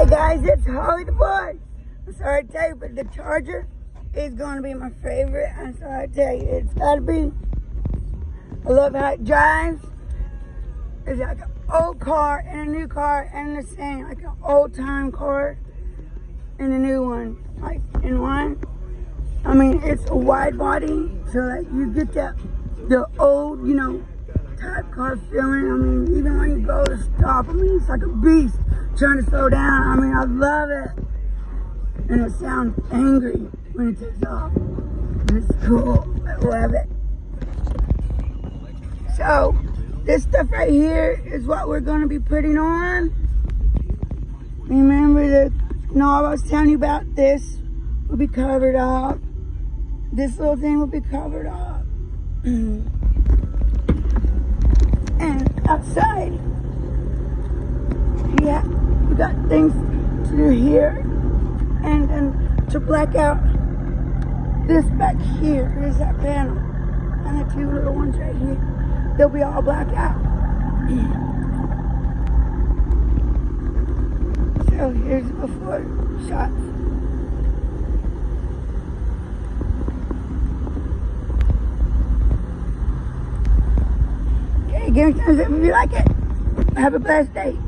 Hey guys, it's Hollie DeBord. I'm sorry to tell you, but the Charger is going to be my favorite. I'm sorry to tell you, it's got to be. I love how it drives. It's like an old car and a new car and the same, like an old time car and a new one, like in one. I mean, it's a wide body, so like you get that the old, you know, type car feeling. I mean, even when you go to stop, I mean, it's like a beast trying to slow down. I mean, I love it. And it sounds angry when it takes off. And it's cool. I love it. So, this stuff right here is what we're going to be putting on. Remember the knob I was telling you about? This will be covered up. This little thing will be covered up. and outside, got things to do here. And then to black out this back here is that panel. And the two little ones right here. They'll be all black out. So here's the before shots. Okay, give me thumbs up if you like it. Have a blessed day.